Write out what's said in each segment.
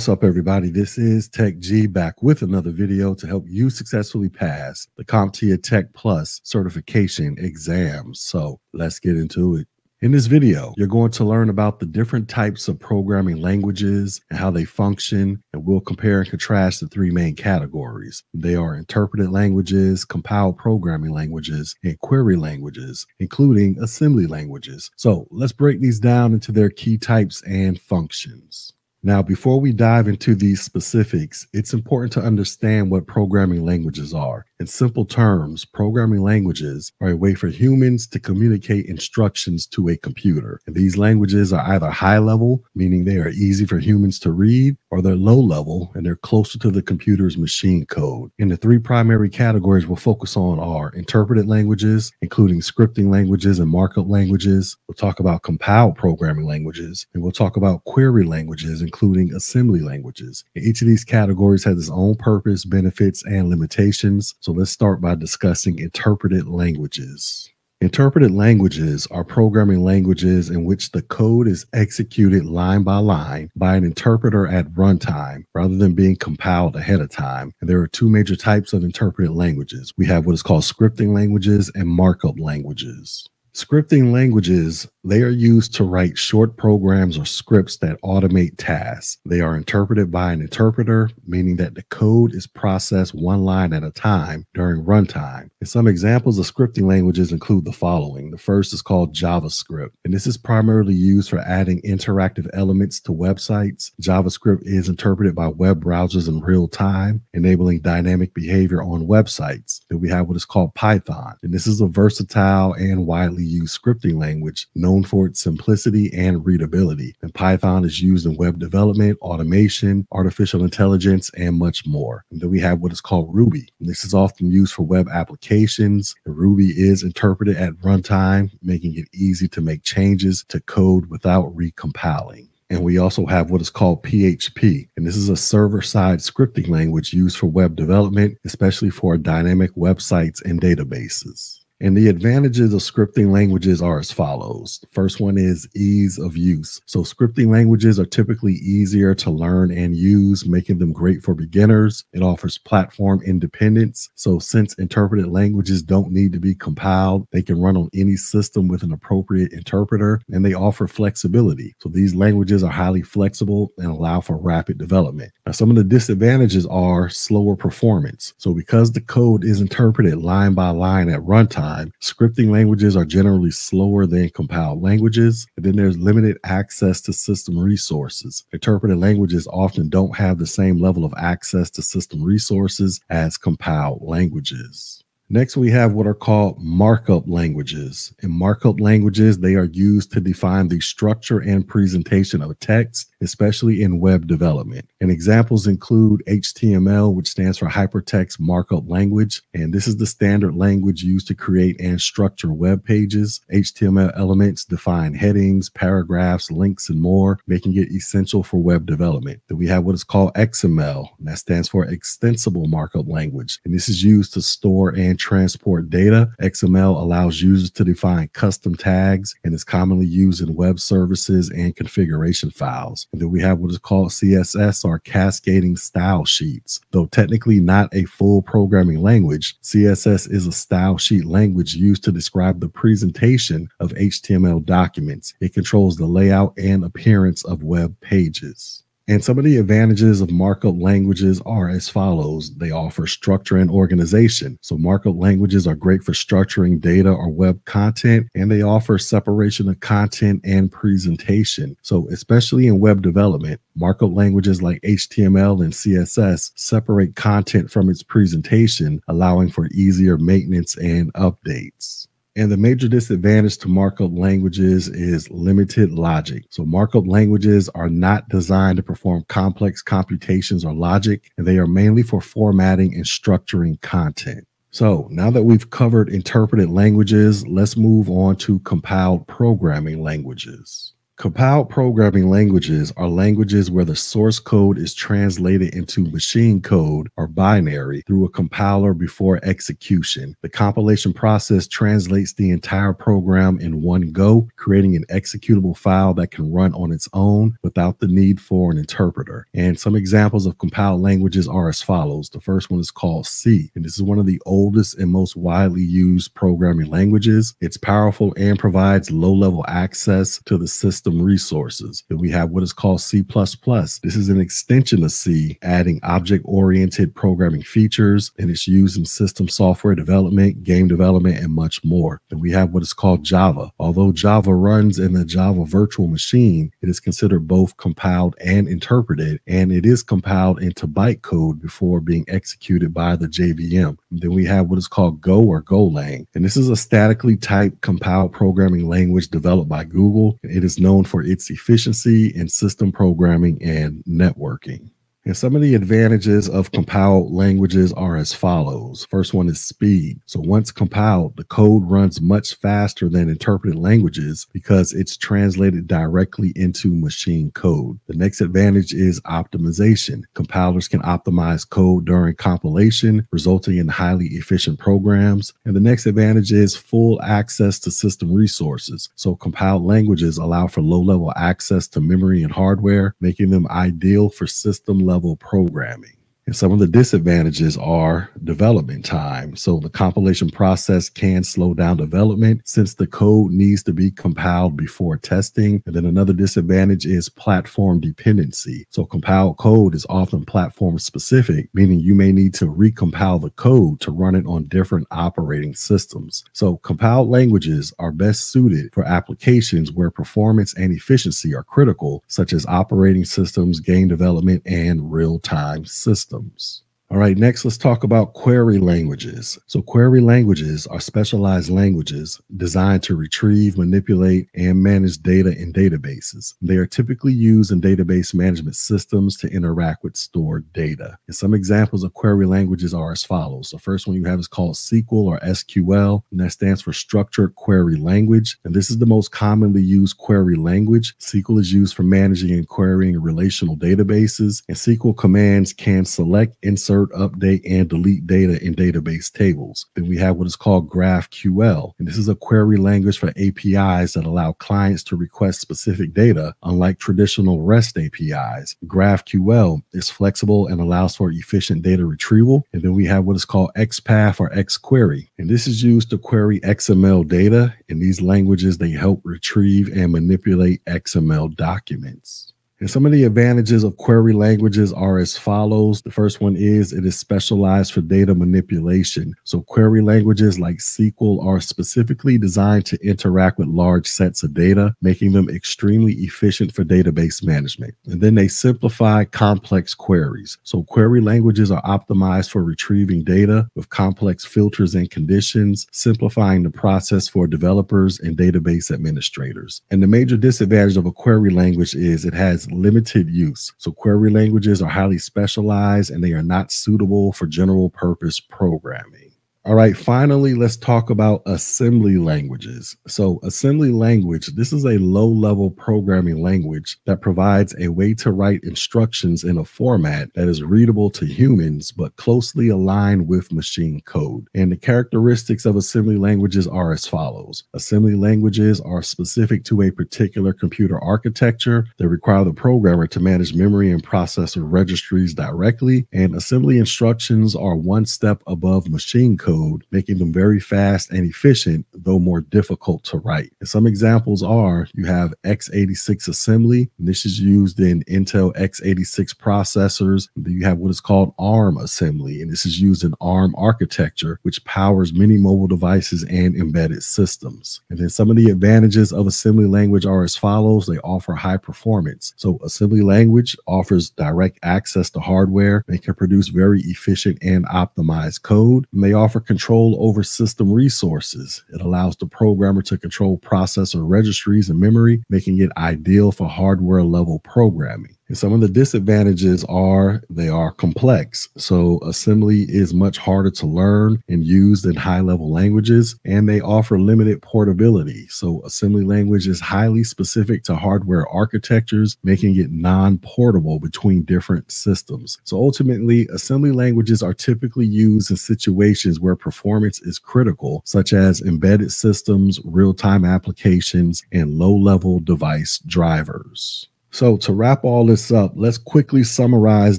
What's up, everybody? This is Tech Gee back with another video to help you successfully pass the CompTIA Tech Plus certification exam. So let's get into it. In this video, you're going to learn about the different types of programming languages and how they function, and we'll compare and contrast the three main categories. They are interpreted languages, compiled programming languages, and query languages, including assembly languages. So let's break these down into their key types and functions. Now, before we dive into these specifics, it's important to understand what programming languages are. In simple terms, programming languages are a way for humans to communicate instructions to a computer. And these languages are either high level, meaning they are easy for humans to read, or they're low level and they're closer to the computer's machine code. And the three primary categories we'll focus on are interpreted languages, including scripting languages and markup languages. We'll talk about compiled programming languages, and we'll talk about query languages, including assembly languages. And each of these categories has its own purpose, benefits, and limitations. So so let's start by discussing interpreted languages. Interpreted languages are programming languages in which the code is executed line by line by an interpreter at runtime rather than being compiled ahead of time. And there are two major types of interpreted languages. We have what is called scripting languages and markup languages. Scripting languages, they are used to write short programs or scripts that automate tasks. They are interpreted by an interpreter, meaning that the code is processed one line at a time during runtime. And some examples of scripting languages include the following. The first is called JavaScript, and this is primarily used for adding interactive elements to websites. JavaScript is interpreted by web browsers in real time, enabling dynamic behavior on websites. Then we have what is called Python, and this is a versatile and widely widely used scripting language known for its simplicity and readability. And Python is used in web development, automation, artificial intelligence, and much more. And then we have what is called Ruby. And this is often used for web applications. And Ruby is interpreted at runtime, making it easy to make changes to code without recompiling. And we also have what is called PHP. And this is a server side scripting language used for web development, especially for dynamic websites and databases. And the advantages of scripting languages are as follows. First one is ease of use. So, scripting languages are typically easier to learn and use, making them great for beginners. It offers platform independence. So, since interpreted languages don't need to be compiled, they can run on any system with an appropriate interpreter and they offer flexibility. So, these languages are highly flexible and allow for rapid development. Now, some of the disadvantages are slower performance. So, because the code is interpreted line by line at runtime, time. Scripting languages are generally slower than compiled languages. And then there's limited access to system resources. Interpreted languages often don't have the same level of access to system resources as compiled languages. Next, we have what are called markup languages. In markup languages, they are used to define the structure and presentation of text, especially in web development. And examples include HTML, which stands for Hypertext Markup Language. And this is the standard language used to create and structure web pages. HTML elements define headings, paragraphs, links, and more, making it essential for web development. Then we have what is called XML, and that stands for Extensible Markup Language. And this is used to store and transport data. XML allows users to define custom tags and is commonly used in web services and configuration files. And then we have what is called CSS or cascading style sheets. Though technically not a full programming language, CSS is a style sheet language used to describe the presentation of HTML documents. It controls the layout and appearance of web pages. And some of the advantages of markup languages are as follows. They offer structure and organization. So markup languages are great for structuring data or web content, and they offer separation of content and presentation. So especially in web development, markup languages like HTML and CSS separate content from its presentation, allowing for easier maintenance and updates. And the major disadvantage to markup languages is limited logic. So, markup languages are not designed to perform complex computations or logic, and they are mainly for formatting and structuring content. So, now that we've covered interpreted languages, let's move on to compiled programming languages. Compiled programming languages are languages where the source code is translated into machine code or binary through a compiler before execution. The compilation process translates the entire program in one go, creating an executable file that can run on its own without the need for an interpreter. And some examples of compiled languages are as follows. The first one is called C, and this is one of the oldest and most widely used programming languages. It's powerful and provides low level access to the system resources. And we have what is called C++. This is an extension of C, adding object oriented programming features, and it's used in system software development, game development, and much more. And we have what is called Java. Although Java runs in the Java virtual machine, it is considered both compiled and interpreted, and it is compiled into bytecode before being executed by the JVM. Then we have what is called Go or Golang, and this is a statically typed compiled programming language developed by Google. It is known known for its efficiency in system programming and networking. And some of the advantages of compiled languages are as follows. First one is speed. So once compiled, the code runs much faster than interpreted languages because it's translated directly into machine code. The next advantage is optimization. Compilers can optimize code during compilation, resulting in highly efficient programs. And the next advantage is full access to system resources. So compiled languages allow for low level access to memory and hardware, making them ideal for system level programming. And some of the disadvantages are development time. So the compilation process can slow down development since the code needs to be compiled before testing. And then another disadvantage is platform dependency. So compiled code is often platform specific, meaning you may need to recompile the code to run it on different operating systems. So compiled languages are best suited for applications where performance and efficiency are critical, such as operating systems, game development, and real-time systems systems. All right, next let's talk about query languages. So, query languages are specialized languages designed to retrieve, manipulate, and manage data in databases. They are typically used in database management systems to interact with stored data. And some examples of query languages are as follows. The first one you have is called SQL or SQL, and that stands for Structured Query Language. And this is the most commonly used query language. SQL is used for managing and querying relational databases, and SQL commands can select, insert, insert, update, and delete data in database tables. Then we have what is called GraphQL. And this is a query language for APIs that allow clients to request specific data, unlike traditional REST APIs. GraphQL is flexible and allows for efficient data retrieval. And then we have what is called XPath or XQuery. And this is used to query XML data. In these languages, they help retrieve and manipulate XML documents. And some of the advantages of query languages are as follows. The first one is it is specialized for data manipulation. So, query languages like SQL are specifically designed to interact with large sets of data, making them extremely efficient for database management. And then they simplify complex queries. So, query languages are optimized for retrieving data with complex filters and conditions, simplifying the process for developers and database administrators. And the major disadvantage of a query language is it has limited use. So query languages are highly specialized and they are not suitable for general purpose programming. All right, finally, let's talk about assembly languages. So, assembly language, this is a low level programming language that provides a way to write instructions in a format that is readable to humans, but closely aligned with machine code. And the characteristics of assembly languages are as follows Assembly languages are specific to a particular computer architecture that require the programmer to manage memory and processor registries directly. And assembly instructions are one step above machine code code, making them very fast and efficient, though more difficult to write. And some examples are you have x86 assembly, this is used in Intel x86 processors. You have what is called ARM assembly, and this is used in ARM architecture, which powers many mobile devices and embedded systems. And then some of the advantages of assembly language are as follows they offer high performance. So, assembly language offers direct access to hardware, they can produce very efficient and optimized code, and they offer control over system resources. It allows the programmer to control processor registries and memory, making it ideal for hardware level programming. And some of the disadvantages are they are complex. So assembly is much harder to learn and use than high level languages, and they offer limited portability. So assembly language is highly specific to hardware architectures, making it non portable between different systems. So ultimately, assembly languages are typically used in situations where performance is critical, such as embedded systems, real time applications, and low level device drivers. So, to wrap all this up, let's quickly summarize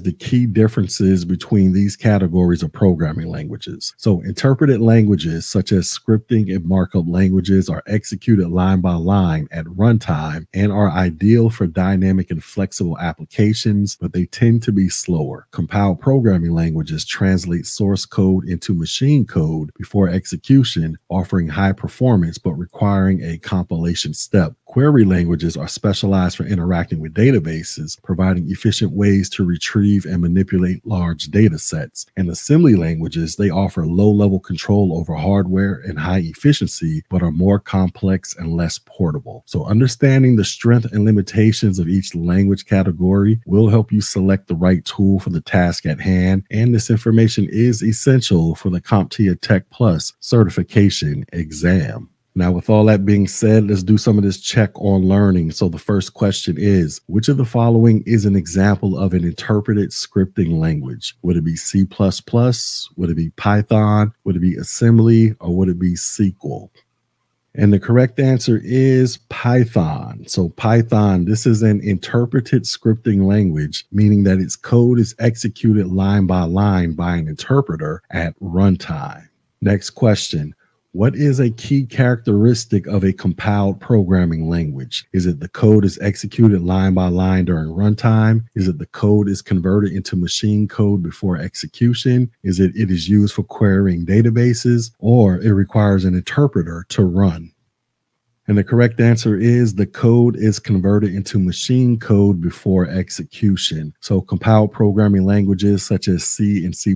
the key differences between these categories of programming languages. So, interpreted languages such as scripting and markup languages are executed line by line at runtime and are ideal for dynamic and flexible applications, but they tend to be slower. Compiled programming languages translate source code into machine code before execution, offering high performance but requiring a compilation step. Query languages are specialized for interacting with databases, providing efficient ways to retrieve and manipulate large data sets. And assembly languages, they offer low level control over hardware and high efficiency, but are more complex and less portable. So, understanding the strength and limitations of each language category will help you select the right tool for the task at hand. And this information is essential for the CompTIA Tech Plus certification exam. Now, with all that being said, let's do some of this check on learning. So, the first question is Which of the following is an example of an interpreted scripting language? Would it be C? Would it be Python? Would it be assembly? Or would it be SQL? And the correct answer is Python. So, Python, this is an interpreted scripting language, meaning that its code is executed line by line by an interpreter at runtime. Next question what is a key characteristic of a compiled programming language? Is it the code is executed line by line during runtime? Is it the code is converted into machine code before execution? Is it it is used for querying databases or it requires an interpreter to run? And the correct answer is the code is converted into machine code before execution. So compiled programming languages such as C and C++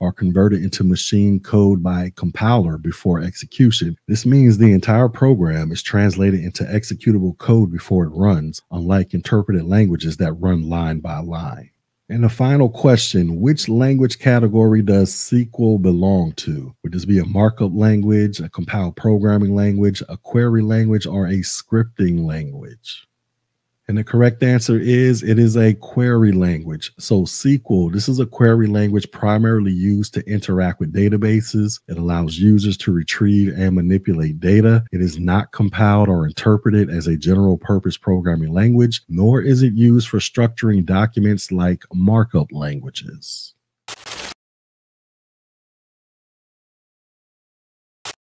are converted into machine code by compiler before execution. This means the entire program is translated into executable code before it runs, unlike interpreted languages that run line by line. And the final question Which language category does SQL belong to? Would this be a markup language, a compiled programming language, a query language, or a scripting language? And the correct answer is it is a query language. So SQL, this is a query language primarily used to interact with databases. It allows users to retrieve and manipulate data. It is not compiled or interpreted as a general purpose programming language, nor is it used for structuring documents like markup languages.